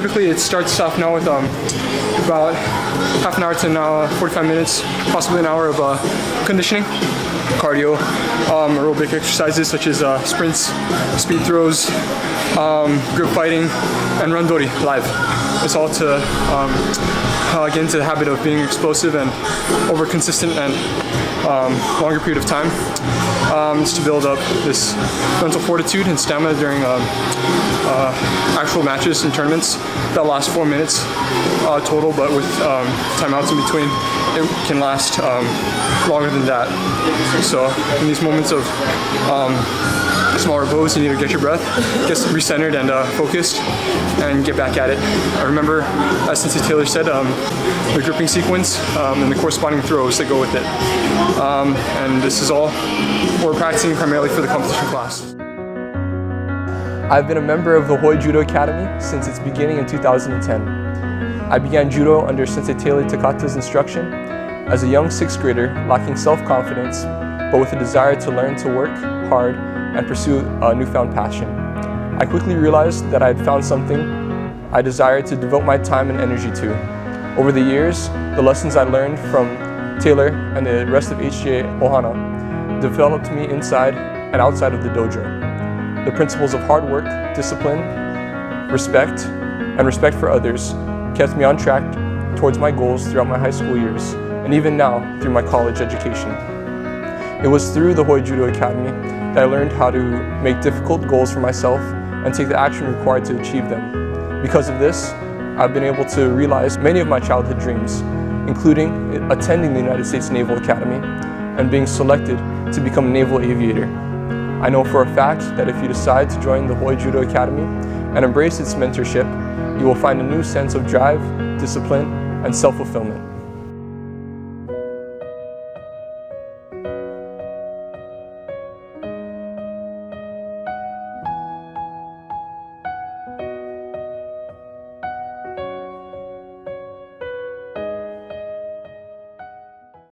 typically it starts off now with um, about half an hour to an hour, 45 minutes, possibly an hour of uh, conditioning, cardio, um, aerobic exercises such as uh, sprints, speed throws, um, grip fighting, and randori live. It's all to um, uh, get into the habit of being explosive and over consistent and um, longer period of time. Um, to build up this mental fortitude and stamina during um, uh, actual matches and tournaments that last four minutes uh, total, but with um, timeouts in between, it can last um, longer than that. So in these moments of um, small repose, you need to get your breath, get recentered and uh, focused, and get back at it. I remember, as Sensei Taylor said, um, the gripping sequence um, and the corresponding throws that go with it. Um, and this is all we're practicing primarily for the competition class. I've been a member of the Hawaii Judo Academy since its beginning in 2010. I began judo under Sensei Taylor Takata's instruction as a young sixth grader lacking self-confidence but with a desire to learn to work hard and pursue a newfound passion. I quickly realized that I had found something I desired to devote my time and energy to. Over the years, the lessons I learned from Taylor and the rest of HJA Ohana developed me inside and outside of the dojo. The principles of hard work, discipline, respect, and respect for others kept me on track towards my goals throughout my high school years, and even now through my college education. It was through the Hawaii Judo Academy that I learned how to make difficult goals for myself and take the action required to achieve them. Because of this, I've been able to realize many of my childhood dreams, including attending the United States Naval Academy and being selected to become a naval aviator. I know for a fact that if you decide to join the Hawaii Judo Academy and embrace its mentorship, you will find a new sense of drive, discipline, and self-fulfillment.